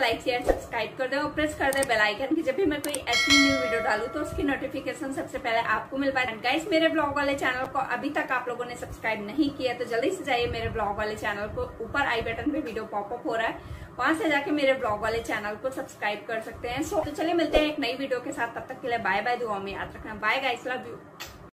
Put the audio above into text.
Like share subscribe कर दे और press कर दे बेल आइकन की जब भी मैं कोई ऐसी न्यू वीडियो डालू तो उसकी नोटिफिकेशन सबसे पहले आपको मिल पाए। गाइस मेरे ब्लॉग वाले चैनल को अभी तक आप लोगों ने सब्सक्राइब नहीं किया तो जल्दी से जाइए मेरे ब्लॉग वाले चैनल को। ऊपर आई बटन पे वीडियो पॉपअप हो रहा है, वहाँ से जाके मेरे ब्लॉग वाले चैनल को सब्सक्राइब कर सकते हैं। सो तो चलिए मिलते हैं एक नई वीडियो के साथ, तब तक के लिए बाय बाय दुआ में याद रखना। Bye guys love you